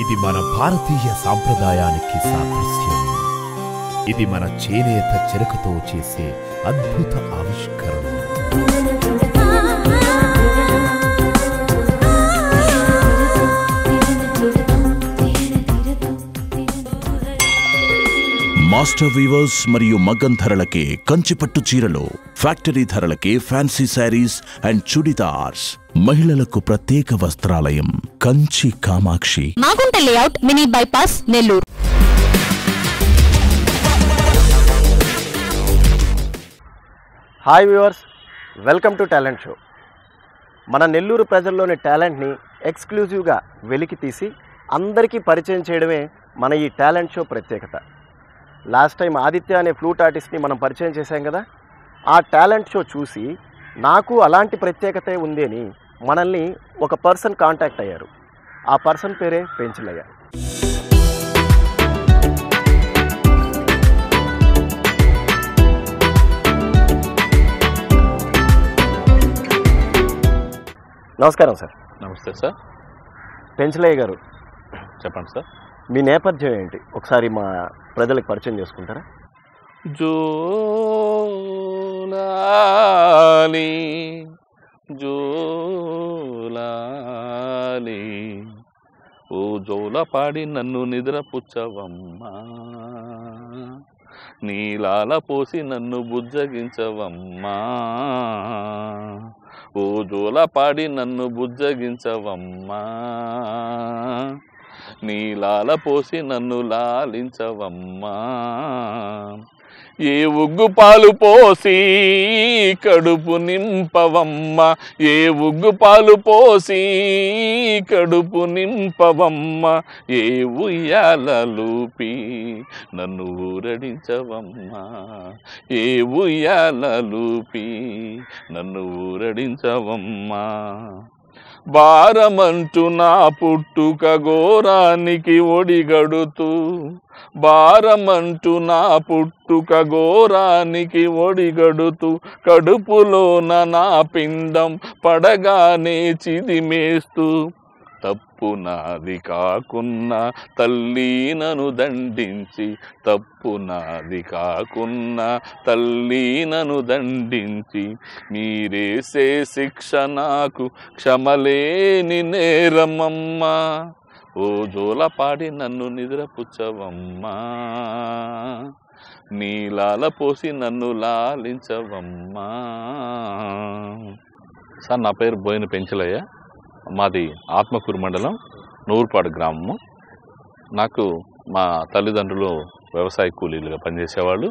ఇది మన భారతీయ సాంప్రదాయానికి సాదృశ్యం. ఇది మన చేనేత చెరకుతో చేసే అద్భుత ఆవిష్కరణ. మాస్టర్ వీవర్స్ మరియు మగ్గం ధరలకే కంచిపట్టు చీరలు ఫ్యాక్టరీ ధరలకే ఫ్యాన్సీ శారీస్ అండ్ చుడిదార్స్. మహిళలకు ప్రత్యేక వస్త్రాలయం Kanchi Kamakshi. Magunta layout mini bypass Nellore. Hi viewers welcome to talent show. మన నెల్లూరు ప్రజల్లోని టాలెంట్ని ఎక్స్క్లూజివ్గా వెలికి తీసి అందరికీ పరిచయం చేయడమే మన ఈ టాలెంట్ షో ప్రత్యేకత. లాస్ట్ టైం ఆదిత్య అనే ఫ్లూట్ ఆర్టిస్ట్ని మనం పరిచయం చేశాం కదా? ఆ టాలెంట్ షో చూసి నాకు అలాంటి ప్రత్యేకతే ఉంది అని మనల్ని ఒక పర్సన్ కాంటాక్ట్ అయ్యారు. ఆ పర్సన్ పేరే పెంచులయ్య. నమస్కారం సార్. నమస్తే సార్. పెంచలయ్య గారు. చెప్పండి సార్. మీ నేపథ్యం ఏంటి? ఒకసారి మా ప్రజలకు పరిచయం చేసుకుంటారా? జూలాలి జోలాలి. ఓ జోల పాడి నన్ను నిద్రపుచ్చవమ్మా. నీలాల పోసి నన్ను బుజ్జగించవమ్మా. ఓ జోల పాడి నన్ను బుజ్జగించవమ్మా. నీలాల పోసి నన్ను లాలించవమ్మా. ఏ ఉగ్గు పాలు పోసి కడుపు నింపవమ్మ. ఏ ఉగ్గు పాలు పోసి కడుపు నింపవమ్మ. ఏ ఉయ్యాలూపి నన్ను ఊరడించవమ్మా. ఏ ఉయ్యాలూపి నన్ను ఊరడించవమ్మా. భారమంటూ నా పుట్టుక ఘోరానికి ఒడిగడుతూ భారమంటూ నా పుట్టుక ఘోరానికి ఒడిగడుతూ కడుపులోన నా పిండం పడగానే చిదిమేస్తూ తప్పు నాది కాకున్నా తల్లి నను దండించి. తప్పు నాది కాకున్నా తల్లి నను దండించి. మీరేసే శిక్ష నాకు క్షమలేని నేరమమ్మా. ఓ జోలపాడి నన్ను నిద్రపుచ్చవమ్మా. నీలాల పోసి నన్ను లాలించవమ్మా. సార్ నా పేరు బోయిన పెంచలయ్య. మాది ఆత్మకూరు మండలం నూరుపాడు గ్రామము. నాకు మా తల్లిదండ్రులు వ్యవసాయ కూలీలుగా పనిచేసేవాళ్ళు.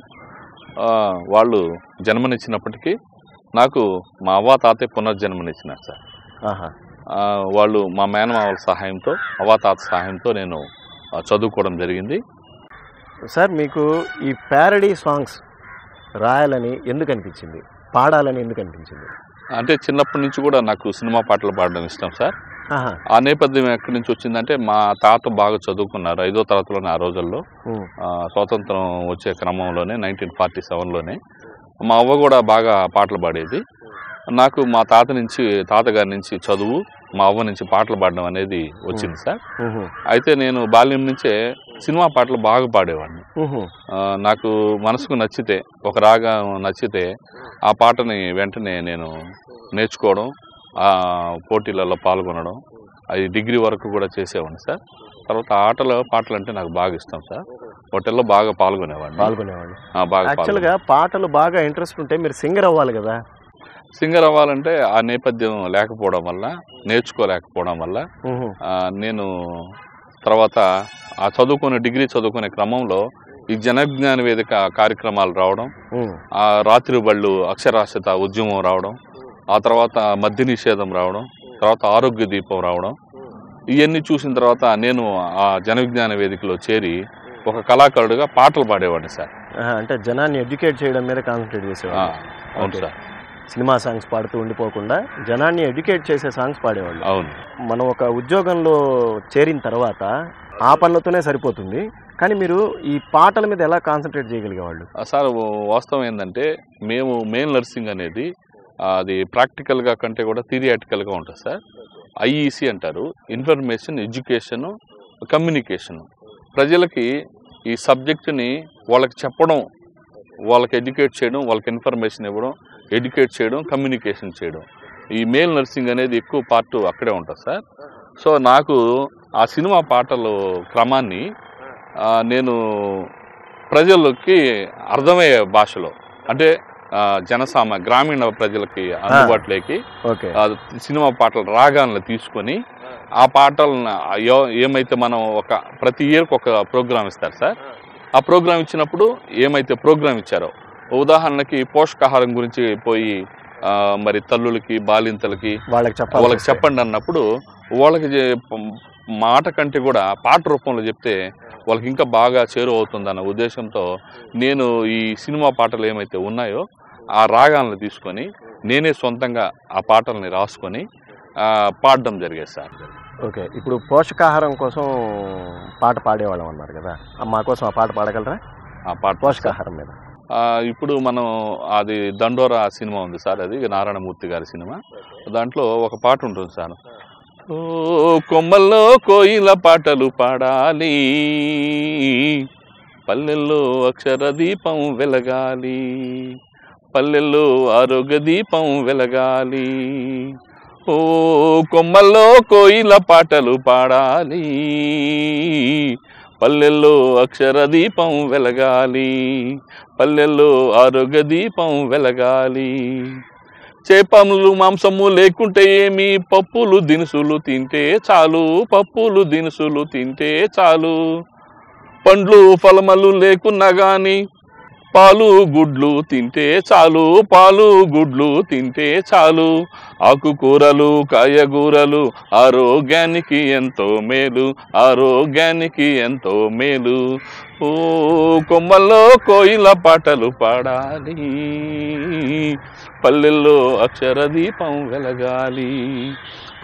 వాళ్ళు జన్మనిచ్చినప్పటికీ నాకు మా అవ్వ తాతయ్య పునర్జన్మనిచ్చినారు సార్. వాళ్ళు మా మేనమావల సహాయంతో అవ్వ తాత సహాయంతో నేను చదువుకోవడం జరిగింది. సార్ మీకు ఈ ప్యారడీ సాంగ్స్ రాయాలని ఎందుకు అనిపించింది పాడాలని ఎందుకు అనిపించింది అంటే చిన్నప్పటి నుంచి కూడా నాకు సినిమా పాటలు పాడడం ఇష్టం సార్. ఆ నేపథ్యం ఎక్కడి నుంచి వచ్చిందంటే మా తాత బాగా చదువుకున్నారు ఐదో తరగతిలోనే ఆ రోజుల్లో. స్వాతంత్రం వచ్చే క్రమంలోనే నైన్టీన్ ఫార్టీ సెవెన్లోనే మా అవ్వ కూడా బాగా పాటలు పాడేది. నాకు మా తాత నుంచి తాతగారి నుంచి చదువు మా అవ్వ నుంచి పాటలు పాడడం అనేది వచ్చింది సార్. అయితే నేను బాల్యం నుంచే సినిమా పాటలు బాగా పాడేవాడిని. నాకు మనసుకు నచ్చితే ఒక రాగం నచ్చితే ఆ పాటని వెంటనే నేను నేర్చుకోవడం ఆ పోటీలలో పాల్గొనడం అది డిగ్రీ వరకు కూడా చేసేవాడిని సార్. తర్వాత ఆటలు పాటలు అంటే నాకు బాగా ఇష్టం సార్. వాటిల్లో బాగా పాల్గొనేవాడిని. పాల్గొనేవాళ్ళు ఆ, బాగా యాక్చువల్గా పాటలు బాగా ఇంట్రెస్ట్ ఉంటే మీరు సింగర్ అవ్వాలి కదా. సింగర్ అవ్వాలంటే ఆ నేపథ్యం లేకపోవడం వల్ల నేర్చుకోలేకపోవడం వల్ల నేను తర్వాత ఆ చదువుకునే డిగ్రీ చదువుకునే క్రమంలో ఈ జనజ్ఞాన వేదిక కార్యక్రమాలు రావడం ఆ రాత్రి బళ్ళు అక్షరాస్యత ఉద్యమం రావడం ఆ తర్వాత మద్య నిషేధం రావడం తర్వాత ఆరోగ్య దీపం రావడం ఇవన్నీ చూసిన తర్వాత నేను ఆ జనవిజ్ఞాన వేదికలో చేరి ఒక కళాకారుడిగా పాటలు పాడేవాడిని సార్. అంటే జనాన్ని ఎడ్యుకేట్ చేయడం మీద కాన్సన్ట్రేట్ ఆ, చేసేవాళ్ళు అవును. సార్. సినిమా సాంగ్స్ పాడుతూ ఉండిపోకుండా జనాన్ని ఎడ్యుకేట్ చేసే సాంగ్స్ పాడేవాళ్ళు. అవును. మనం ఒక ఉద్యోగంలో చేరిన తర్వాత ఆ పనులతోనే సరిపోతుంది. కానీ మీరు ఈ పాటల మీద ఎలా కాన్సన్ట్రేట్ చేయగలిగేవాళ్ళు? సార్ వాస్తవం ఏంటంటే మేము మెయిన్ నర్సింగ్ అనేది అది ప్రాక్టికల్గా కంటే కూడా థిరియాటికల్గా ఉంటుంది సార్. ఐఈసి అంటారు. ఇన్ఫర్మేషన్ ఎడ్యుకేషన్ కమ్యూనికేషన్ ప్రజలకి ఈ సబ్జెక్టుని వాళ్ళకి చెప్పడం వాళ్ళకి ఎడ్యుకేట్ చేయడం వాళ్ళకి ఇన్ఫర్మేషన్ ఇవ్వడం ఎడ్యుకేట్ చేయడం కమ్యూనికేషన్ చేయడం. ఈ మేల్ నర్సింగ్ అనేది ఎక్కువ పార్ట్ అక్కడే ఉంటుంది సార్. సో నాకు ఆ సినిమా పాటలు క్రమాన్ని నేను ప్రజలకి అర్థమయ్యే భాషలో అంటే జనసామ గ్రామీణ ప్రజలకి అందుబాటులోకి సినిమా పాటలు రాగాలను తీసుకొని ఆ పాటలను ఏమైతే మనం ఒక ప్రతి ఇయర్కి ఒక ప్రోగ్రామ్ ఇస్తారు సార్. ఆ ప్రోగ్రామ్ ఇచ్చినప్పుడు ఏమైతే ప్రోగ్రామ్ ఇచ్చారో ఉదాహరణకి పోషకాహారం గురించి పోయి మరి తల్లులకి బాలింతలకి వాళ్ళకి చెప్పాలి వాళ్ళకి చెప్పండి అన్నప్పుడు వాళ్ళకి మాట కంటే కూడా పాట రూపంలో చెప్తే వాళ్ళకి ఇంకా బాగా చేరువ అవుతుందన్న ఉద్దేశంతో నేను ఈ సినిమా పాటలు ఏమైతే ఉన్నాయో ఆ రాగాలను తీసుకొని నేనే సొంతంగా ఆ పాటల్ని రాసుకొని పాడడం జరిగేది సార్. ఓకే ఇప్పుడు పోషకాహారం కోసం పాట పాడేవాళ్ళం అన్నారు కదా. మా కోసం ఆ పాట పాడగలరా? ఆ పాట పోషకాహారం మీద. ఇప్పుడు మనం అది దండోరా సినిమా ఉంది సార్ అది నారాయణమూర్తి గారి సినిమా. దాంట్లో ఒక పాట ఉంటుంది సార్. ఓ కొమ్మల్లో కోయిల పాటలు పాడాలి. పల్లెల్లో అక్షర దీపం వెలగాలి. పల్లెల్లో ఆరోగ్య దీపం వెలగాలి. ఓ కొమ్మల్లో కోయిల పాటలు పాడాలి. పల్లెల్లో అక్షర దీపం వెలగాలి. పల్లెల్లో ఆరోగ్య దీపం వెలగాలి. చేపములు మాంసము లేకుంటే ఏమి? పప్పులు దినుసులు తింటే చాలు. పప్పులు దినుసులు తింటే చాలు. పండ్లు ఫలములు లేకున్నా గాని పాలు గుడ్లు తింటే చాలు పాలు గుడ్లు తింటే చాలు. ఆకుకూరలు కాయగూరలు ఆరోగ్యానికి ఎంతో మేలు ఆరోగ్యానికి ఎంతో మేలు. ఓ కొమ్మల్లో కోయిల పాటలు పాడాలి పల్లెల్లో అక్షర దీపం వెలగాలి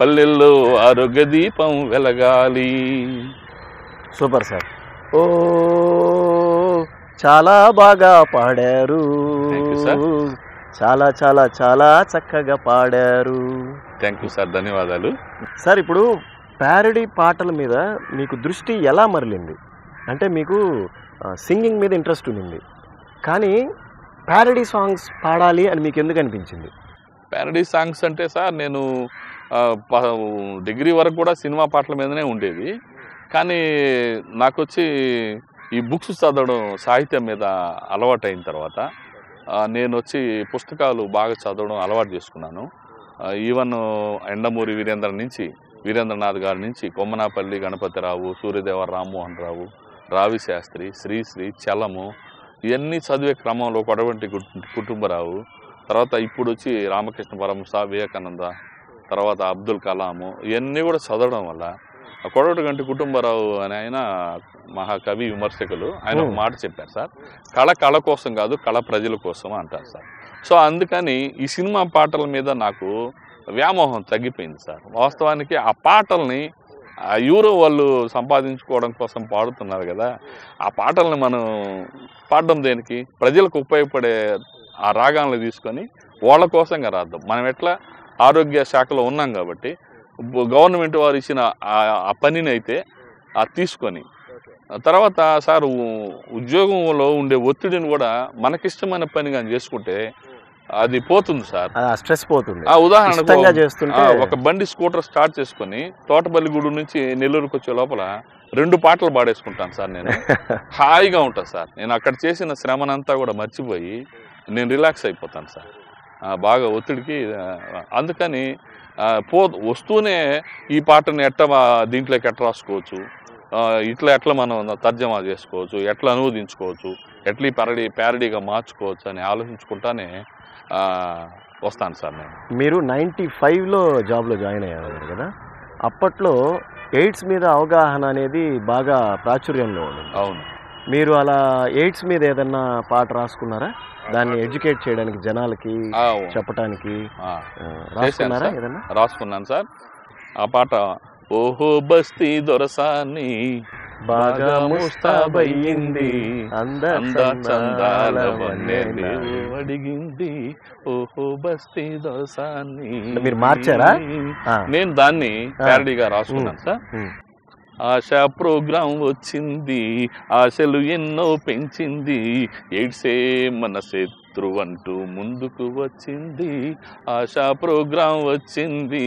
పల్లెల్లో ఆరోగ్య దీపం వెలగాలి. Super sir. ఓ చాలా బాగా పాడారు. చాలా చాలా చాలా చక్కగా పాడారు. థ్యాంక్ యూ సార్ ధన్యవాదాలు. సార్ ఇప్పుడు ప్యారడీ పాటల మీద మీకు దృష్టి ఎలా మరలింది? అంటే మీకు సింగింగ్ మీద ఇంట్రెస్ట్ ఉంది కానీ ప్యారడీ సాంగ్స్ పాడాలి అని మీకు ఎందుకు అనిపించింది? ప్యారడీ సాంగ్స్ అంటే సార్ నేను డిగ్రీ వరకు కూడా సినిమా పాటల మీదనే ఉండేది. కానీ నాకు వచ్చి ఈ బుక్స్ చదవడం సాహిత్యం మీద అలవాటు అయిన తర్వాత నేను వచ్చి పుస్తకాలు బాగా చదవడం అలవాటు చేసుకున్నాను. ఈవెన్ ఎండమూరి వీరేంద్ర నుంచి వీరేంద్రనాథ్ గారి నుంచి కొమ్మనాపల్లి గణపతిరావు సూర్యదేవ రామ్మోహన్ రావు రావి శాస్త్రి శ్రీశ్రీ చలము ఇవన్నీ చదివే క్రమంలో కొడవంటి కుటుంబరావు తర్వాత ఇప్పుడు వచ్చి రామకృష్ణ పరమస వివేకానంద తర్వాత అబ్దుల్ కలాము ఇవన్నీ కూడా చదవడం వల్ల ఆ కొడవటి గంటి కుటుంబరావు అని ఆయన మహాకవి విమర్శకులు. ఆయన ఒక. మాట చెప్పారు సార్. కళ కళ కోసం కాదు కళ ప్రజల కోసం అంటారు సార్. సో అందుకని ఈ సినిమా పాటల మీద నాకు వ్యామోహం తగ్గిపోయింది సార్. వాస్తవానికి ఆ పాటల్ని ఆ యూరో వాళ్ళు సంపాదించుకోవడం కోసం పాడుతున్నారు కదా ఆ పాటల్ని మనం పాడడం దేనికి? ప్రజలకు ఉపయోగపడే ఆ రాగాలను తీసుకొని వాళ్ళ కోసంగా రాద్దాం. మనం ఎట్లా? ఆరోగ్య శాఖలో ఉన్నాం కాబట్టి గవర్నమెంట్ వారు ఇచ్చిన ఆ- పనిని అయితే అది తీసుకొని తర్వాత సార్ ఉద్యోగంలో ఉండే ఒత్తిడిని కూడా మనకిష్టమైన పని కానీ చేసుకుంటే అది పోతుంది సార్. స్ట్రెస్ పోతుంది. ఆ ఉదాహరణకు ఒక బండి స్కూటర్ స్టార్ట్ చేసుకొని తోటపల్లిగూడు నుంచి నెల్లూరుకి వచ్చే లోపల రెండు పాటలు పాడేసుకుంటాను సార్ నేను. హాయిగా ఉంటుంది సార్. నేను అక్కడ చేసిన శ్రమనంతా కూడా మర్చిపోయి నేను రిలాక్స్ అయిపోతాను సార్. బాగా ఒత్తిడికి అందుకని పో వస్తూనే ఈ పాటని ఎట్ట దీంట్లోకి ఎట్లా రాసుకోవచ్చు? ఇట్లా ఎట్లా మనం తర్జమా చేసుకోవచ్చు? ఎట్లా అనువదించుకోవచ్చు? ఎట్లా ఈ ప్యారడీ ప్యారడీగా మార్చుకోవచ్చు అని ఆలోచించుకుంటానే వస్తాను సార్ నేను. మీరు నైంటీ ఫైవ్లో జాబ్లో జాయిన్ అయ్యారు కదా? అప్పట్లో ఎయిడ్స్ మీద అవగాహన అనేది బాగా ప్రాచుర్యంలో ఉంది. అవును. మీరు అలా ఎయిడ్స్ మీద ఏదన్నా పాట రాసుకున్నారా? దాన్ని ఎడ్యుకేట్ చేయడానికి జనాలకి చెప్పడానికి రాసుకున్నారా. ఏదన్నా? రాసుకున్నాను సార్. ఆ పాట ఓహో బస్తీ దొరసాని బాగా ముస్తాబయ్యింది. చందాల అడిగింది. ఓహో బస్తీ దొరసాని. అంటే మీరు మార్చారా? నేను దాన్ని. ప్యారడీగా రాసుకున్నాను సార్. ఆశా ప్రోగ్రాం వచ్చింది ఆశలు ఎన్నో పెంచింది. ఎయిడ్సే మన శత్రువంటూ ముందుకు వచ్చింది ఆశా ప్రోగ్రాం వచ్చింది.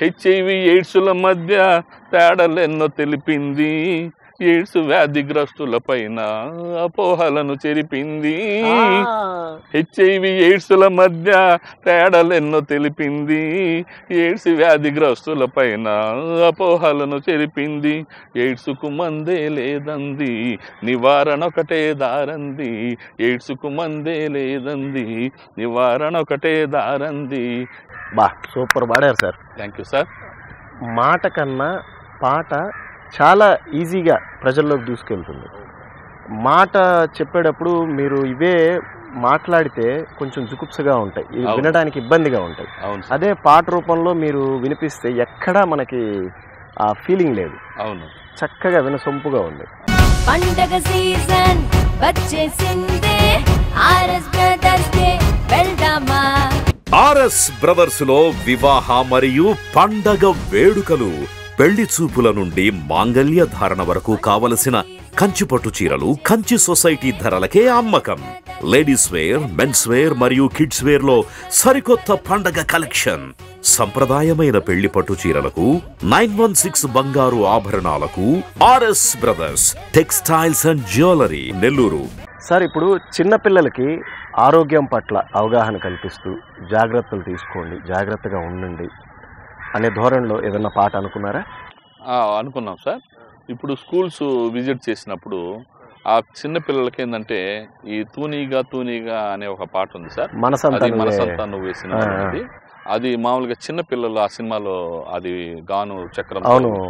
హెచ్ఐవి ఎయిడ్స్ల మధ్య తేడలెన్నో తెలిపింది. ఎయిడ్స్ వ్యాధిగ్రస్తుల పైన అపోహలను చెరిపింది. హెచ్ఐవి ఎయిడ్స్ల మధ్య తేడాలెన్నో తెలిపింది. ఎయిడ్స్ వ్యాధిగ్రస్తుల పైన అపోహలను చెరిపింది. ఎయిడ్స్కు మందే లేదంది. నివారణ ఒకటే దారంది. ఎయిడ్స్కు మందే లేదంది. నివారణ ఒకటే దారంది. బా సూపర్ పాడారు సార్. Thank you sir. మాట కన్నా పాట చాలా ఈజీగా ప్రజల్లోకి దూసుకెళ్తుంది. మాట చెప్పేటప్పుడు మీరు ఇవే మాట్లాడితే కొంచెం జుకుప్సగా ఉంటాయి. ఇవి. వినడానికి ఇబ్బందిగా ఉంటాయి. అదే పాట రూపంలో మీరు వినిపిస్తే ఎక్కడా మనకి ఆ ఫీలింగ్ లేదు. అవును. చక్కగా వినసొంపుగా ఉంది. పండగ సీజన్ వచ్చేసిందే. ఆర్ఎస్ బ్రదర్స్ డే వెళ్దామా? ఆర్ఎస్ బ్రదర్స్లో వివాహ మరియు పండగ వేడుకలు పెళ్ళి చూపుల నుండి మాంగళ్య ధారణ వరకు కావలసిన కంచిపట్టు చీరలు కంచి సొసైటీ ధరలకే అమ్మకం. లేడీస్ వేర్ మెన్స్ వేర్ మరియు కిడ్స్ వేర్లో సరికొత్త పండగ కలెక్షన్. సంప్రదాయమైన పెళ్ళి పట్టు చీరలకు నైన్ వన్ సిక్స్ బంగారు ఆభరణాలకు RS brothers textiles and jewellery Nellore. Sir ఇప్పుడు చిన్నపిల్లలకి ఆరోగ్యం పట్ల అవగాహన కల్పిస్తూ జాగ్రత్తలు తీసుకోండి. జాగ్రత్తగా ఉండండి. అనే ధోరణిలో ఏదైనా పాట అనుకున్నారా? అనుకున్నాం సార్. ఇప్పుడు స్కూల్స్ విజిట్ చేసినప్పుడు ఆ చిన్న పిల్లలకి ఏంటంటే ఈ తూనీగా తూనీగా అనే ఒక పాట ఉంది సార్. మనసంతా అది నువ్వే. మనసంతా నువ్వు వేసిన అది మామూలుగా చిన్న పిల్లలు ఆ సినిమాలో అది గాను చక్రం.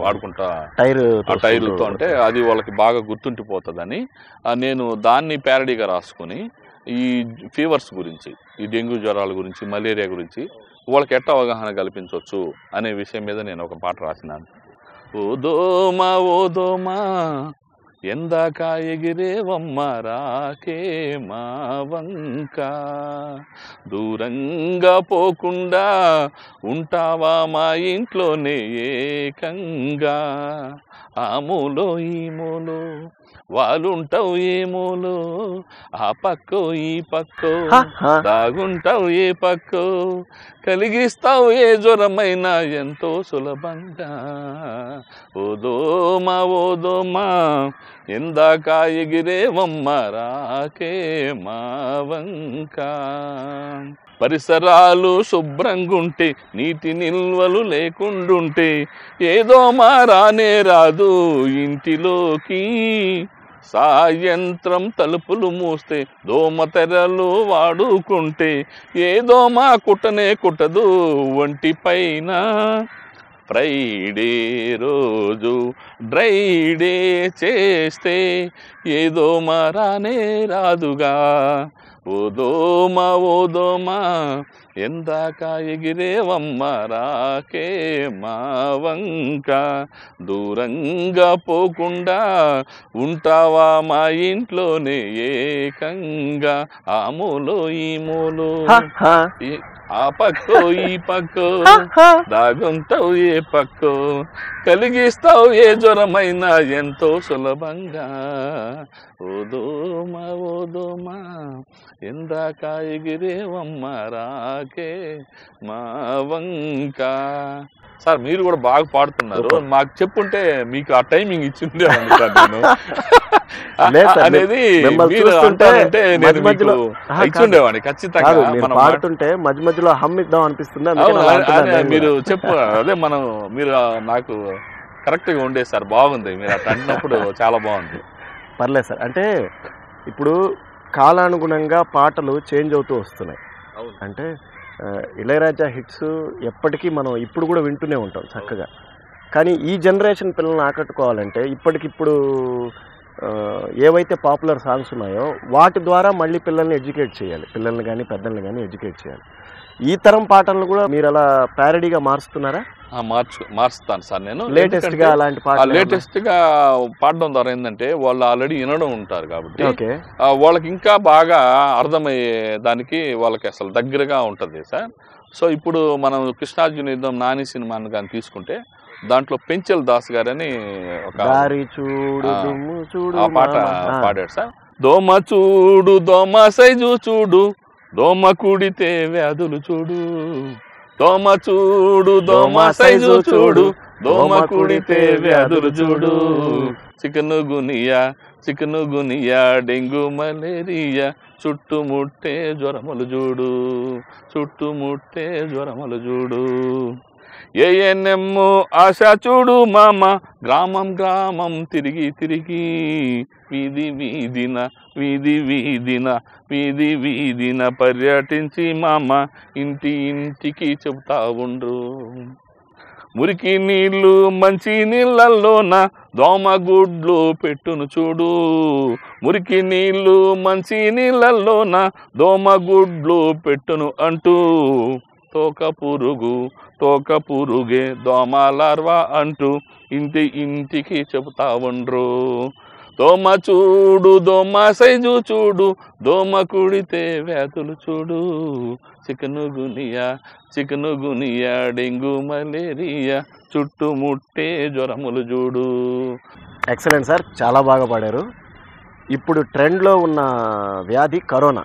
వాడుకుంటా టైర్ టైర్లతో అంటే అది వాళ్ళకి బాగా గుర్తుండిపోతుందని ఆ, నేను దాన్ని ప్యారడీగా రాసుకొని ఈ ఫీవర్స్ గురించి ఈ డెంగ్యూ జ్వరాల గురించి మలేరియా గురించి వాళ్ళకి ఎట్ట అవగాహన కల్పించవచ్చు అనే విషయం మీద నేను ఒక పాట రాసినాను. ఓదోమ ఓదోమా ఎందాక ఎగిరేవమ్మ రాకే మా వంక. దూరంగా పోకుండా ఉంటావా మా ఇంట్లోనే ఏకంగా. ఆ మూలో ఈ మూలో వాళ్ళుంటావు ఏ మూలో? ఆ పక్కో ఈ పక్కో. దాగుంటావు ఏ పక్కో? కలిగిస్తావు ఏ జ్వరమైనా ఎంతో సులభంగా. ఓ దోమా ఓ దోమా ఎందాక ఎగిరేవమ్మ రాకే మా వంక. పరిసరాలు శుభ్రంగుంటే నీటి నిల్వలు లేకుండుంటే ఏదో మా రానే రాదు ఇంటిలోకి. సాయంత్రం తలుపులు మూస్తే దోమ తెరలు వాడుకుంటే ఏ దోమ కుట్టనే కుట్టదు ఒంటి పైన. ఫ్రైడే రోజు డ్రైడే చేస్తే ఏదో దోమ రానే రాదుగా. ఓ దోమ ఓ దోమ ఎందాక ఎగిరేవమ్మ రాకే మా వంక. దూరంగా పోకుండా ఉంటావా మా ఇంట్లోనే ఏకంగా. ఆ మూలో ఈ మూలో ఆ పక్కో ఈ పక్కో దాగుంటావు ఏ పక్కో కలిగిస్తావు ఏ జ్వరమైనా ఎంతో సులభంగా. ఓ దోమ ఓ దోమ ఎందాక ఎగిరేవమ్మ రాకే మా వంక. సార్ మీరు కూడా బాగా పాడుతున్నారు. మాకు చెప్పుంటే మీకు ఆ టైమింగ్ ఇచ్చిండే సార్ నేను. లేదు సార్, అనేది. ఇచ్చుండేవాడిని ఖచ్చితంగా పాడుతుంటే మధ్య మధ్యలో హమ్ ఇద్దాం అనిపిస్తుంది? మీరు. చెప్పు అదే మనం మీరు నాకు కరెక్ట్గా ఉండేది సార్ బాగుంది మీరు అట్లా అన్నప్పుడు చాలా బాగుంది. పర్లేదు సార్ అంటే ఇప్పుడు కాలానుగుణంగా పాటలు చేంజ్ అవుతూ వస్తున్నాయి. అంటే ఇళయరాజా హిట్స్ ఎప్పటికీ మనం ఇప్పుడు కూడా వింటూనే ఉంటాం చక్కగా. కానీ ఈ జనరేషన్ పిల్లల్ని ఆకట్టుకోవాలంటే ఇప్పటికిప్పుడు ఏవైతే పాపులర్ సాంగ్స్ ఉన్నాయో వాటి ద్వారా మళ్ళీ పిల్లల్ని ఎడ్యుకేట్ చేయాలి. పిల్లల్ని కానీ పెద్దల్ని కానీ ఎడ్యుకేట్ చేయాలి. ఈ తరం పాటలను కూడా మీరు అలా ప్యారడీగా మారుస్తున్నారా? మార్చు మార్చుతాను సార్ నేను. లేటెస్ట్గా అలాంటి లేటెస్ట్గా పాడడం ద్వారా ఏంటంటే వాళ్ళు ఆల్రెడీ వినడం ఉంటారు కాబట్టి వాళ్ళకి ఇంకా బాగా అర్థమయ్యే దానికి వాళ్ళకి అసలు దగ్గరగా ఉంటుంది సార్. సో ఇప్పుడు మనం కృష్ణార్జున యుద్ధం నాని సినిమాను కానీ తీసుకుంటే దాంట్లో పెంచల్ దాస్ గారని ఒక ఆ, పాట. పాడాడు సార్. దోమ చూడు దోమ సైజు చూడు దోమ కుడితే వ్యాధులు చూడు. దోమ చూడు దోమ సైజు చూడు దోమ కుడితే వ్యాధులు చూడు. Chikungunya chikungunya dengue malaria చుట్టుముట్టే జ్వరములు చూడు చుట్టుముట్టే జ్వరములు చూడు. ఏఎన్ఎమ్ము ఆశ చూడు మామ గ్రామం గ్రామం తిరిగి తిరిగి. వీధి వీధిన వీధి వీధిన వీధి వీధిన పర్యటించి మామ ఇంటి ఇంటికి చెబుతా ఉండ్రు మురికి నీళ్ళు మంచి నీళ్ళల్లోన దోమగుడ్లు పెట్టును చూడు. మురికి నీళ్ళు మంచి నీళ్ళల్లోన దోమగుడ్లు పెట్టును అంటూ తోక పురుగు తోక పురుగే దోమ లార్వా అంటూ ఇంటి ఇంటికి చెబుతా ఉండ్రు. దోమ చూడు దోమ సైజు చూడు దోమ కుడితే వ్యాధులు చూడు. Chicken గునియా chikungunya dengue malaria చుట్టుముట్టే జ్వరములు చూడు. ఎక్సలెంట్ సార్ చాలా బాగా పాడారు. ఇప్పుడు ట్రెండ్లో ఉన్న వ్యాధి కరోనా.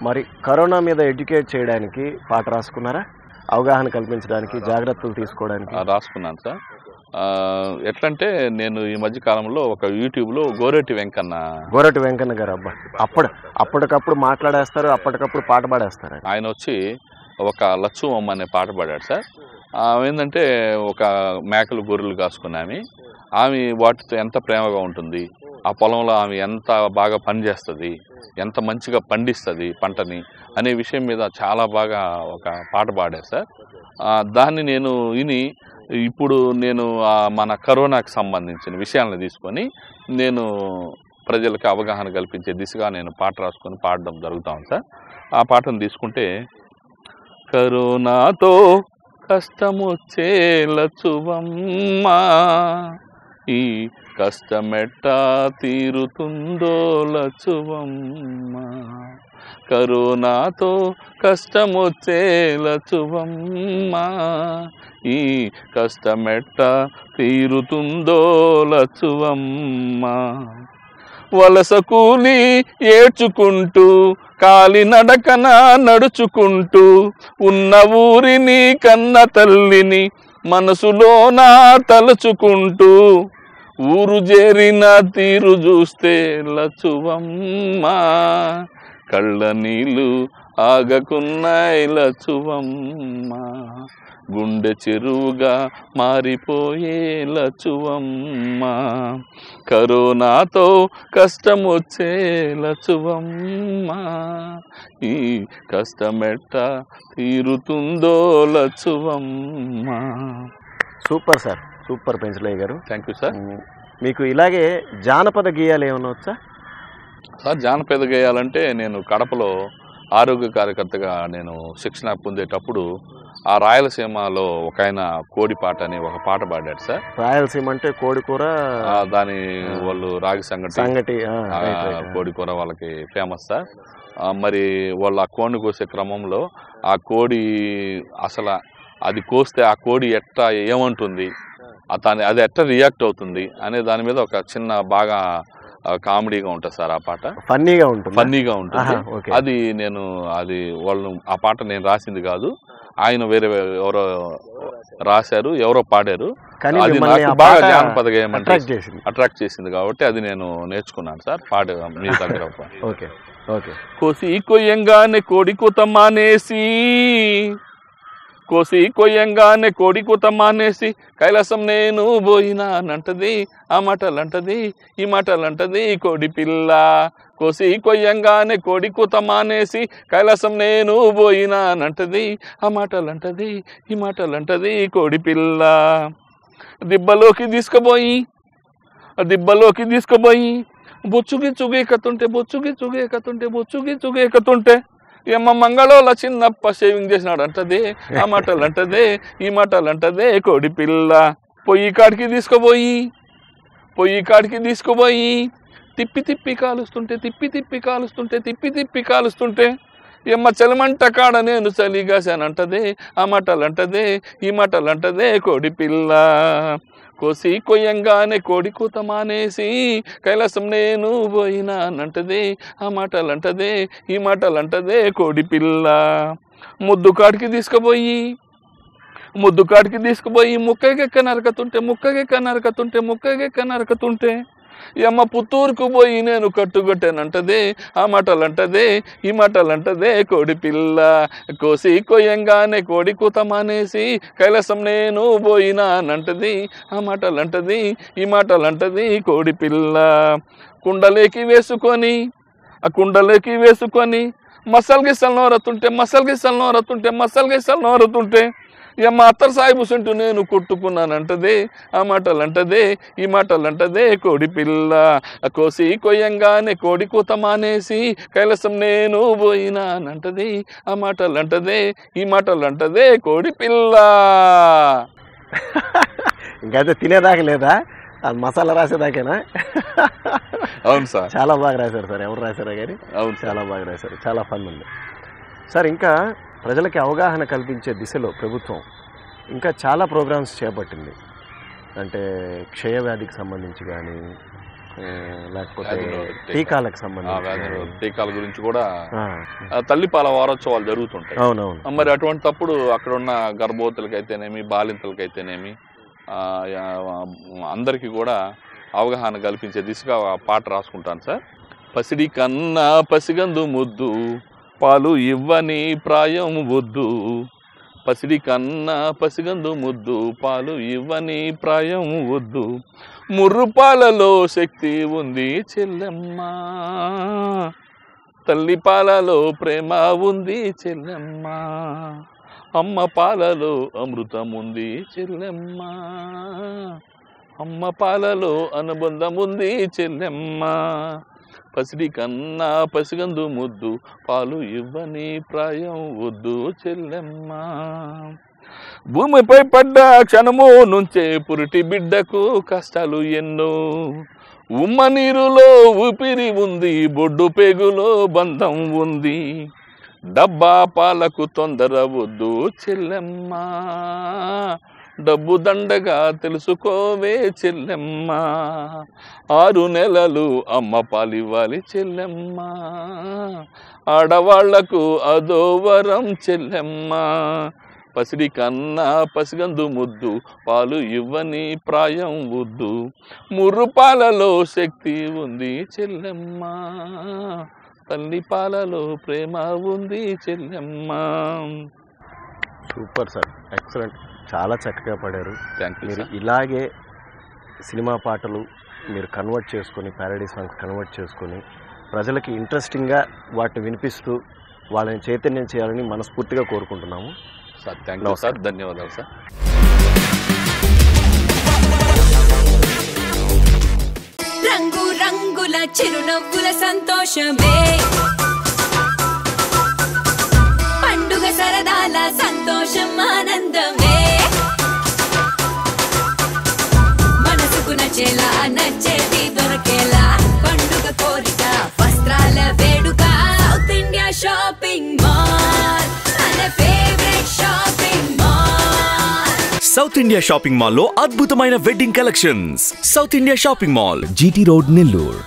మరి కరోనా మీద ఎడ్యుకేట్ చేయడానికి పాట రాసుకున్నారా? అవగాహన కల్పించడానికి జాగ్రత్తలు తీసుకోవడానికి. రాసుకున్నాను సార్. ఎట్లంటే నేను ఈ మధ్య కాలంలో ఒక యూట్యూబ్లో గోరెట్టి వెంకన్న. గోరటి వెంకన్న గారు అబ్బా అప్పుడు అప్పటికప్పుడు మాట్లాడేస్తారు అప్పటికప్పుడు పాట పాడేస్తారు. ఆయన వచ్చి ఒక లచ్చు అమ్మ అనే పాట పాడాడు సార్. ఆమె ఏంటంటే ఒక మేకలు గొర్రెలు కాసుకుని ఆమె. ఆమె వాటితో ఎంత ప్రేమగా ఉంటుంది ఆ పొలంలో ఆమె ఎంత బాగా పనిచేస్తుంది ఎంత మంచిగా పండిస్తుంది పంటని అనే విషయం మీద చాలా బాగా ఒక పాట పాడారు సార్. దాన్ని నేను విని ఇప్పుడు నేను మన కరోనాకు సంబంధించిన విషయాలను తీసుకొని నేను ప్రజలకు అవగాహన కల్పించే దిశగా నేను పాట రాసుకొని పాడడం జరుగుతా ఉంది సార్. ఆ పాటను తీసుకుంటే కరోనాతో కష్టమొచ్చే లచువమ్మా ఈ కష్టమెట్టా తీరుతుందో లచువమ్మా. కరోనాతో కష్టమొచ్చే లచువమ్మా. ఈ కష్టమెట్టా తీరుతుందో లచువమ్మా. వలస కూలి ఏడ్చుకుంటూ కాలినడకన నడుచుకుంటూ ఉన్న ఊరిని కన్న తల్లిని మనసులోనా తలుచుకుంటూ ఊరు చేరిన తీరు చూస్తే లచువమ్మా. కళ్ళ నీళ్ళు ఆగకున్నాయి లచువమ్మా. గుండె చెరువుగా మారిపోయే లచువమ్మా. కరోనాతో కష్టం వచ్చే లచువమ్మా. ఈ కష్టమెట్ట తీరుతుందో లచువమ్మా. Super sir. సూపర్ పెంచలయ్య గారు. థ్యాంక్ యూ సార్ మీకు ఇలాగే జానపద గేయాలు ఏమైనా వచ్చా? సార్ జానపద గేయాలంటే నేను కడపలో ఆరోగ్య కార్యకర్తగా నేను శిక్షణ పొందేటప్పుడు ఆ రాయలసీమలో ఒక ఆయన కోడి పాట అని ఒక పాట పాడాడు సార్. రాయలసీమ అంటే కోడి కూర దాని వాళ్ళు రాగి సంగటి. సంగటి. కోడి కూర వాళ్ళకి ఫేమస్ సార్. మరి వాళ్ళు ఆ కోడిని కోసే క్రమంలో ఆ కోడి అసలు అది కోస్తే ఆ కోడి ఎట్ట ఏమంటుంది? దాని అది ఎట్ట రియాక్ట్ అవుతుంది అనే దాని మీద ఒక చిన్న బాగా కామెడీగా ఉంటుంది సార్ ఆ పాట. ఫన్నీగా ఉంటుంది? ఫన్నీగా ఉంటుంది. అది నేను అది వాళ్ళు ఆ పాట నేను రాసింది కాదు. ఆయన వేరే ఎవరో రాశారు ఎవరో పాడారు. అది నాకు బాగా జానపద గేయం అట్రాక్ట్ చేసింది. కాబట్టి అది నేను నేర్చుకున్నాను సార్ పాట మీ దగ్గర ఒక- ఓకే ఓకే. కోసి కొయ్యంగానే కోడి కూత మానేసి కోసి కొయ్యంగానే కోడి కూత మానేసి కైలాసం నేను పోయినా అంటది ఆ మాటలంటది ఈ మాటలంటది కోడి పిల్ల. కోసి కొయ్యంగానే కోడి కూత మానేసి కైలాసం నేను పోయినా అంటది ఆ మాటలంటది ఈ మాటలంటది కోడి పిల్ల. దిబ్బలోకి తీసుకుపోయి దిబ్బలోకి తీసుకుపోయి బొచ్చుగి చుగేకతుంటే బొచ్చుగి చుగేకతుంటే బొచ్చుగి చుగేకతుంటే ఏమ మంగళోల చిన్నప్ప షేవింగ్ చేసినాడు అంటదే ఆ మాటలు అంటదే ఈ మాటలు అంటదే కోడి పిల్ల. పొయ్యి కాడికి తీసుకుపోయి పొయ్యి కాడికి తీసుకుపోయి తిప్పి తిప్పి కాలుస్తుంటే తిప్పి తిప్పి కాలుస్తుంటే తిప్పి తిప్పి కాలుస్తుంటే ఎమ్మ చలిమంట కాడ నేను చలిగాశానంటదే ఆ మాటలు అంటదే ఈ మటలంటదే కోడి పిల్ల. కోసి కొయ్యంగానే కోడి కూత మానేసి కైలాసం నేను పోయినానంటదే ఆ మాటలంటదే ఈ మాటలంటదే కోడి పిల్ల. ముద్దు కాడికి తీసుకుపోయి ముద్దు కాడికి తీసుకుపోయి ముక్కగెక్క నరకతుంటే ముక్కగెక్క నరకతుంటే ముక్కగెక్క నరకతుంటే అమ్మ పుత్తూరుకు పోయి నేను కట్టుగొట్టానంటదే ఆ మాటలంటదే ఈ మాటలంటదే కోడి పిల్ల కోసి కొయ్యంగానే కోడి కూత మానేసి కైలాసం నేను పోయినానంటది ఆ మాటలంటది ఈ మాటలంటది కోడి పిల్ల కుండలేకి వేసుకొని ఆ కుండలేకి వేసుకొని మసాల్ గిసలు నోరతుంటే మసాల్ గిసలు నోరతుంటే మసాల్ గిసలు నోరతుంటే ఇక మా అత్తర్ సాయిబు సుంటూ నేను కొట్టుకున్నానంటదే ఆ మాటలంటదే ఈ మాటలంటదే కోడి పిల్ల కోసి కొయ్యంగానే కోడి కూత మానేసి కైలాసం నేను పోయినానంటది ఆ మాటలంటదే ఈ మాటలంటదే కోడి పిల్ల. ఇంకైతే తినేదాకా లేదా? అది మసాలా రాసేదాకేనా? అవును సార్. చాలా బాగా రాశారు సార్ ఎవరు రాశారా కానీ అవును చాలా బాగా రాశారు చాలా ఫన్ ఉంది. సార్ ఇంకా ప్రజలకి అవగాహన కల్పించే దిశలో ప్రభుత్వం ఇంకా చాలా ప్రోగ్రామ్స్ చేపట్టింది. అంటే క్షయవ్యాధికి సంబంధించి కానీ లేకపోతే టీకాలకు సంబంధించి. టీకాల గురించి కూడా తల్లిపాల వారోత్సవాలు జరుగుతుంటాయి. అవునవును. మరి అటువంటి తప్పుడు అక్కడ ఉన్న గర్భవతులకైతేనేమి బాలింతలకైతేనేమి అందరికీ కూడా అవగాహన కల్పించే దిశగా పాట రాసుకుంటాను సార్. పసిడి కన్నా పసిగందు ముద్దు. పాలు ఇవ్వని ప్రాయం వద్దు. పసిడి కన్నా పసిగందు ముద్దు. పాలు ఇవ్వని ప్రాయం వద్దు. ముర్రుపాలలో శక్తి ఉంది చెల్లెమ్మ. తల్లి పాలలో ప్రేమ ఉంది చెల్లెమ్మ. అమ్మ పాలలో అమృతం ఉంది చెల్లెమ్మ. అమ్మ పాలలో అనుబంధం ఉంది చెల్లెమ్మ. పసిడి కన్నా పసిగందు ముద్దు పాలు ఇవ్వని ప్రాయం వద్దు చెల్లెమ్మ. భూమిపై పడ్డ క్షణము నుంచే పురిటి బిడ్డకు కష్టాలు ఎన్నో. ఉమ్మ నీరులో ఊపిరి ఉంది బొడ్డు పేగులో బంధం ఉంది. డబ్బా పాలకు తొందర వద్దు చెల్లెమ్మ. డబ్బు దండగా తెలుసుకోవే చెల్లెమ్మ. ఆరు నెలలు అమ్మ పాలివ్వాలి చెల్లెమ్మ. ఆడవాళ్ళకు అదో వరం చెల్లెమ్మ. పసిడి కన్నా పసిగందు ముద్దు పాలు ఇవ్వని ప్రాయం వద్దు. ముర్రు పాలలో శక్తి ఉంది చెల్లెమ్మ. తల్లి పాలలో ప్రేమ ఉంది చెల్లెమ్మ. Super sir. ఎక్సలెంట్. చాలా చక్కగా పాడారు. మీరు ఇలాగే సినిమా పాటలు మీరు కన్వర్ట్ చేసుకొని ప్యారడీ సాంగ్స్ కన్వర్ట్ చేసుకొని ప్రజలకి ఇంట్రెస్టింగ్గా వాటిని వినిపిస్తూ వాళ్ళని చైతన్యం చేయాలని మనస్ఫూర్తిగా కోరుకుంటున్నాము. సార్ థ్యాంక్ యూ సార్ ధన్యవాదాలు సార్ రంగు రంగుల చిరునవ్వుల సంతోషమే. పండుగ సరదాల సంతోషం ఆనందమే. నచ్చేలా నచ్చేది దొరకేలా. పండుగ కోరిక వస్త్రాల వేడుక. సౌత్ ఇండియా షాపింగ్ మాల్ మన favourite shopping mall south India shopping మాల్లో అద్భుతమైన wedding collections south India shopping mall GT road Nellore